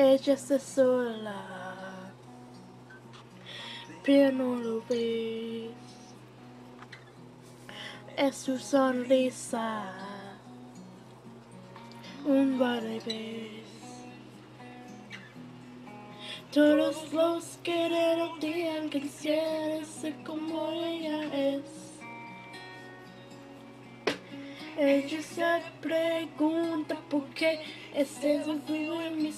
ella está sola, pero no lo ves. Es su sonrisa, un revés. Todos los que le rodean quisieran ser como ella es. Eles se pergunta por que esses vinhos em mim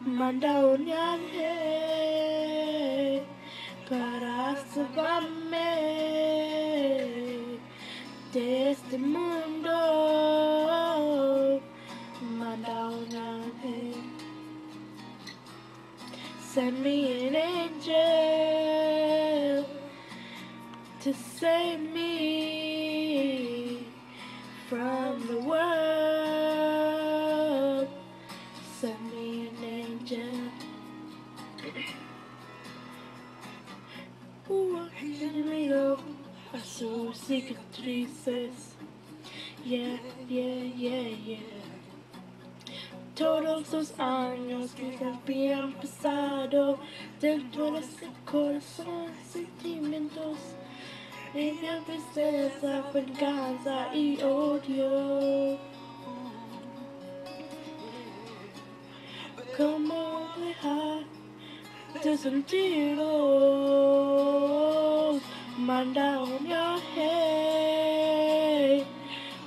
Manda olhar para salvar-me deste mundo. Manda olhar ser minha angel. To save me from the world. Send me an angel. Conmigo a sus cicatrices. Yeah, yeah, yeah, yeah. Todos los años que habían pasado dentro de ese corazón, sentimientos ella tristeza, venganza y odio. ¿Cómo dejar de sentirlo? Manda un viaje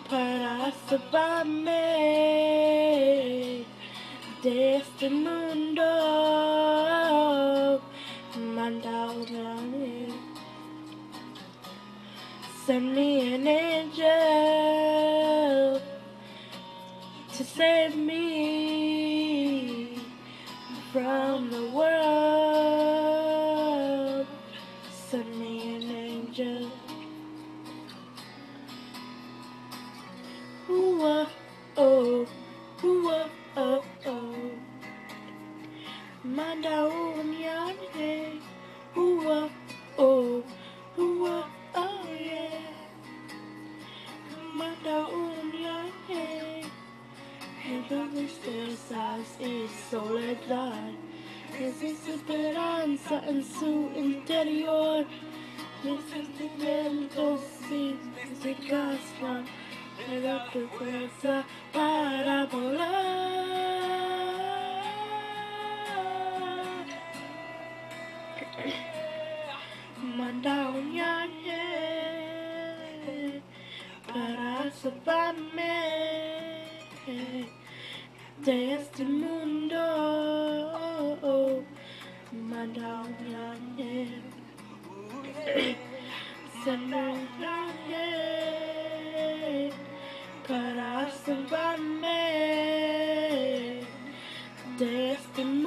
para salvarme de este mundo. Manda Send me an angel to save me from the world. Send me an angel. En donde tristezas y soledad. Existe esperanza en su interior. Mis sentimientos sí se gastan. Pero tu fuerza para volar. Manda un para salvarme Testimundo, Madame Yande, Sandra Yande, Para Sambame, Testimundo.